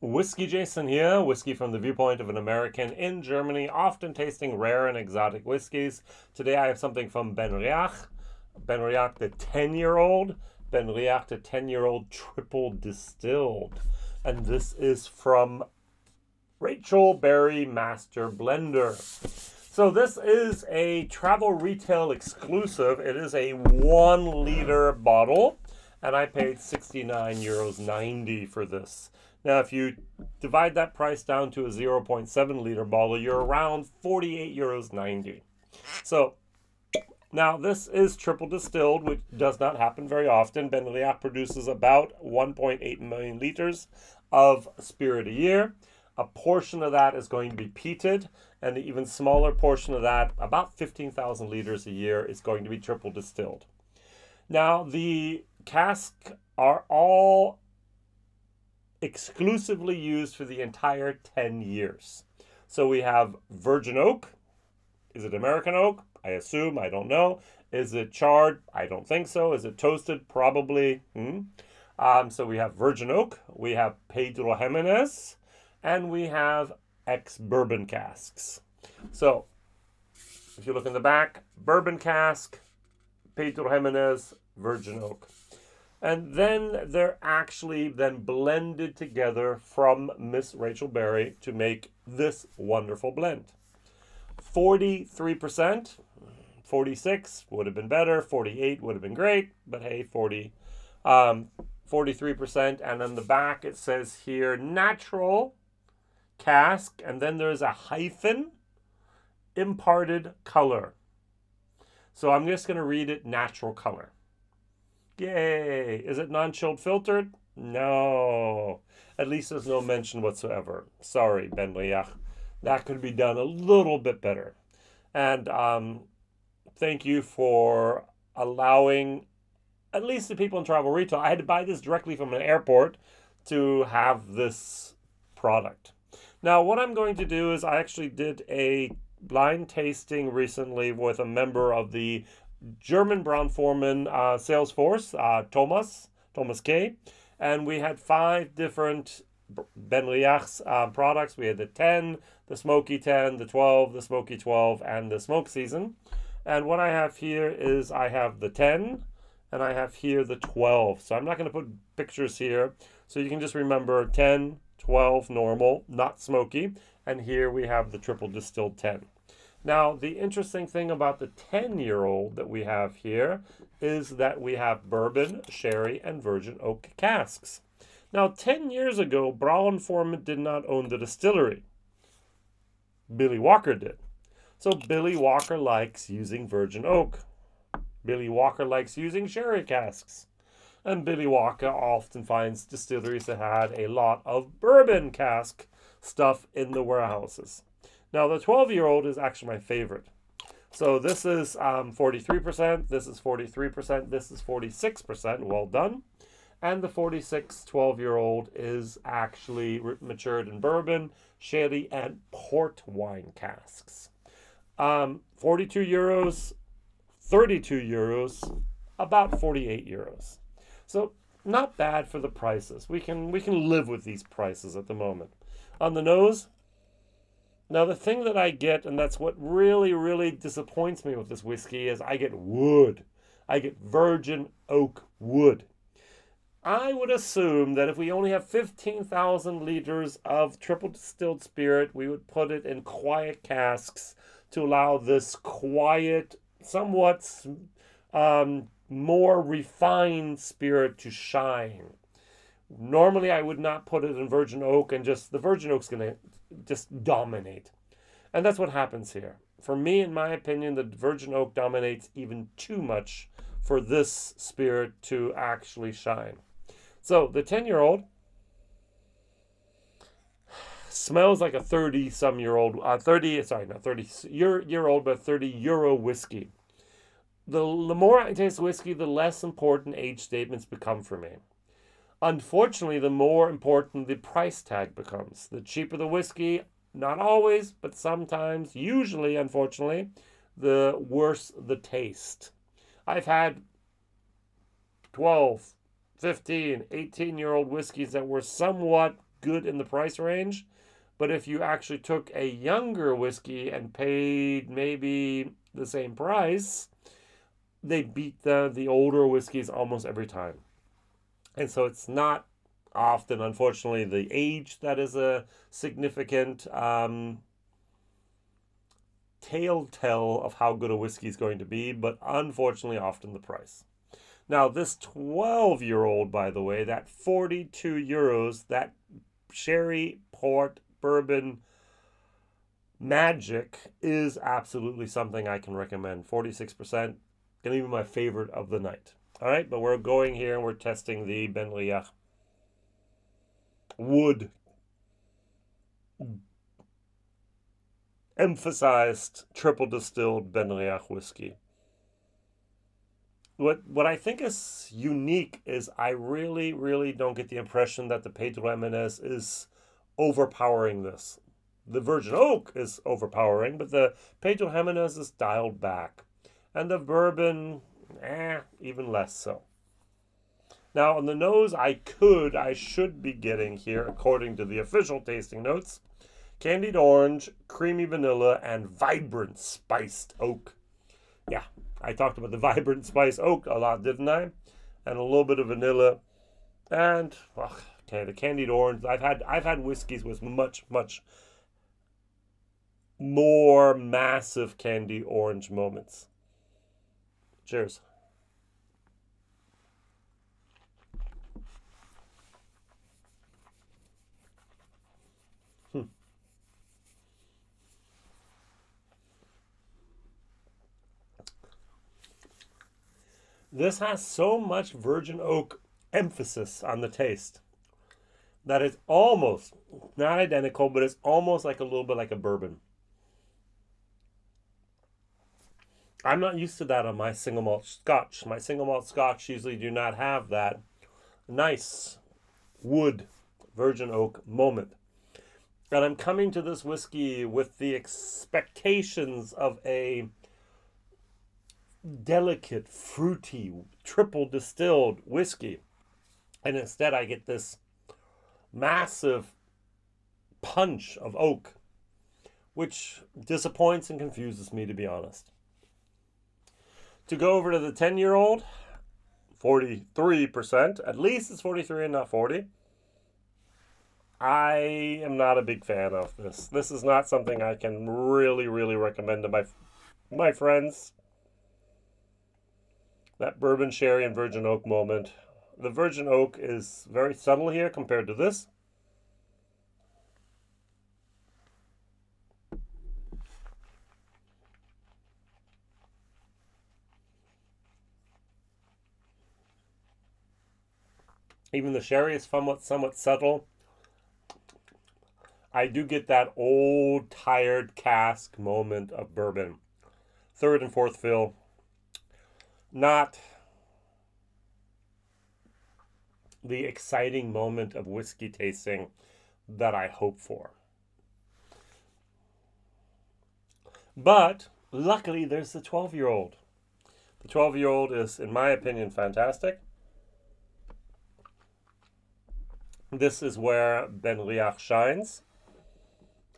Whiskey Jason here, whiskey from the viewpoint of an American in Germany, often tasting rare and exotic whiskeys. Today I have something from Benriach, Benriach the 10 year old, Benriach the 10 year old triple distilled. And this is from Rachel Barrie Master Blender. So this is a travel retail exclusive. It is a one liter bottle and I paid 69 euros 90 for this. Now, if you divide that price down to a 0.7 liter bottle, you're around 48 euros 90. So now this is triple distilled, which does not happen very often. Benriach produces about 1.8 million liters of spirit a year. A portion of that is going to be peated, and the even smaller portion of that, about 15,000 liters a year, is going to be triple distilled. Now, the casks are all exclusively used for the entire 10 years. So we have virgin oak. Is it American oak? I assume. I don't know. Is it charred? I don't think so. Is it toasted? Probably. Hmm. Um, so we have virgin oak. We have Pedro Ximénez. And we have ex bourbon casks. So if you look in the back, bourbon cask, Pedro Ximénez, virgin oak and then they're actually then blended together from Miss Rachel Barrie to make this wonderful blend. 43%, 46 would have been better, 48 would have been great, but hey, 40, um, 43%, and on the back it says here natural cask, and then there's a hyphen imparted color. So I'm just going to read it natural color. Yay! Is it non-chilled filtered? No. At least there's no mention whatsoever. Sorry, Benriach. That could be done a little bit better. And um, thank you for allowing at least the people in travel retail. I had to buy this directly from an airport to have this product. Now, what I'm going to do is I actually did a blind tasting recently with a member of the German Brown-Forman uh, sales force, uh, Thomas, Thomas K. And we had five different Benriach's uh, products. We had the 10, the Smoky 10, the 12, the Smoky 12, and the Smoke Season. And what I have here is I have the 10, and I have here the 12. So I'm not going to put pictures here. So you can just remember 10, 12 normal, not smoky. And here we have the triple distilled 10. Now, the interesting thing about the 10 year old that we have here is that we have bourbon, sherry, and virgin oak casks. Now, 10 years ago, Brown-Forman did not own the distillery. Billy Walker did. So Billy Walker likes using virgin oak. Billy Walker likes using sherry casks. And Billy Walker often finds distilleries that had a lot of bourbon cask stuff in the warehouses. Now the 12 year old is actually my favorite. So this is um, 43%, this is 43%, this is 46%, well done. And the 46 12 year old is actually matured in bourbon, sherry, and port wine casks. Um, 42 euros, 32 euros, about 48 euros. So not bad for the prices. We can we can live with these prices at the moment. On the nose, now, the thing that I get, and that's what really, really disappoints me with this whiskey, is I get wood. I get virgin oak wood. I would assume that if we only have 15,000 liters of triple distilled spirit, we would put it in quiet casks to allow this quiet, somewhat um, more refined spirit to shine. Normally, I would not put it in virgin oak, and just the virgin oak's going to just dominate. And that's what happens here. For me, in my opinion, the virgin oak dominates even too much for this spirit to actually shine. So the 10 year old smells like a 30 some year old, uh, 30, sorry, not 30 year, year old, but 30 euro whiskey. The, the more I taste whiskey, the less important age statements become for me. Unfortunately, the more important the price tag becomes. The cheaper the whiskey, not always, but sometimes, usually, unfortunately, the worse the taste. I've had 12, 15, 18 year old whiskeys that were somewhat good in the price range. But if you actually took a younger whiskey and paid maybe the same price, they beat the the older whiskeys almost every time. And so it's not often, unfortunately, the age that is a significant um, telltale of how good a whiskey is going to be, but unfortunately, often the price. Now, this 12 year old, by the way, that 42 euros, that sherry, port, bourbon magic is absolutely something I can recommend. 46%, gonna be my favorite of the night. All right, but we're going here and we're testing the Benriach wood emphasized triple distilled Benriach whiskey. What what I think is unique is I really really don't get the impression that the Pedro Ximénez is overpowering this. The Virgin Oak is overpowering, but the Pedro Ximénez is dialed back, and the bourbon, eh, even less so. Now, on the nose, I could, I should be getting here, according to the official tasting notes, candied orange, creamy vanilla, and vibrant spiced oak. Yeah, I talked about the vibrant spiced oak a lot, didn't I? And a little bit of vanilla. And okay, the candied orange. I've had I've had whiskeys with much much more massive candy orange moments. Cheers. Hmm. This has so much virgin oak emphasis on the taste that it's almost not identical, but it's almost like a little bit like a bourbon. I'm not used to that on my single malt scotch. My single malt scotch usually do not have that nice wood virgin oak moment. And I'm coming to this whiskey with the expectations of a delicate, fruity, triple distilled whiskey. And instead, I get this massive punch of oak, which disappoints and confuses me, to be honest. To go over to the 10 year old, 43%, at least it's 43 and not 40. I am not a big fan of this. This is not something I can really, really recommend to my my friends that bourbon sherry and virgin oak moment. The virgin oak is very subtle here compared to this. Even the sherry is somewhat somewhat subtle. I do get that old tired cask moment of bourbon. Third and fourth fill, not the exciting moment of whiskey tasting that I hope for. But luckily, there's the 12 year old. The 12 year old is, in my opinion, fantastic. This is where Benriach shines.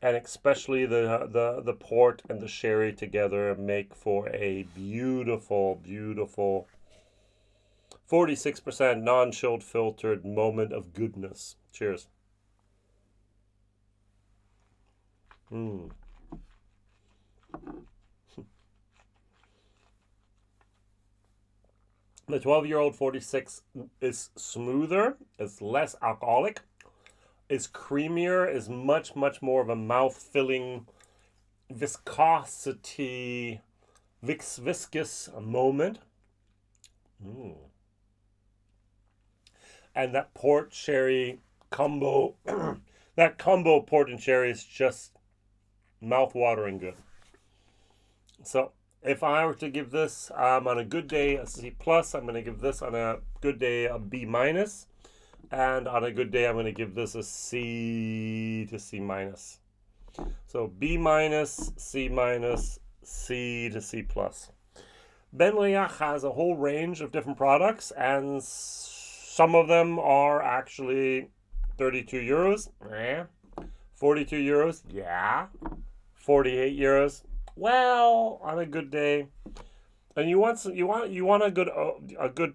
And especially the the the port and the sherry together make for a beautiful beautiful 46% non-chilled filtered moment of goodness. Cheers. Mm. The 12 year old 46 is smoother it's less alcoholic is creamier, is much, much more of a mouth filling viscosity, vis- viscous moment. Mm. And that port sherry combo, that combo port and sherry is just mouth watering good. So if I were to give this um, on a good day a C plus, I'm going to give this on a good day a B. And on a good day, I'm going to give this a C to C minus. So B minus, C minus, C to C plus. Benriach has a whole range of different products, and some of them are actually 32 euros. Yeah. 42 euros. Yeah. 48 euros. Well, on a good day. And you want some, you want you want a good a good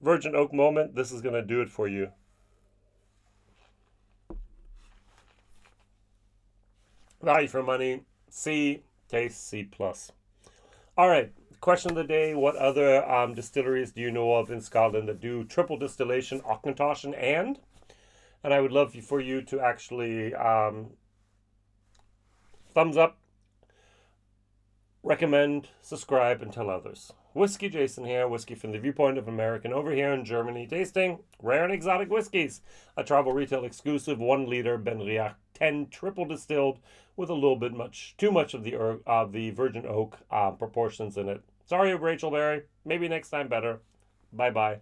virgin oak moment. This is gonna do it for you. Value for money. C. Taste C plus. All right. Question of the day: What other um, distilleries do you know of in Scotland that do triple distillation, Auchentoshan, and? And I would love for you to actually um, thumbs up, recommend, subscribe, and tell others. Whiskey Jason here, whiskey from the viewpoint of American over here in Germany, tasting rare and exotic whiskeys. A travel retail exclusive one liter Benriach 10 triple distilled with a little bit much, too much of the uh, the virgin oak uh, proportions in it. Sorry, Rachel Barrie. Maybe next time better. Bye bye.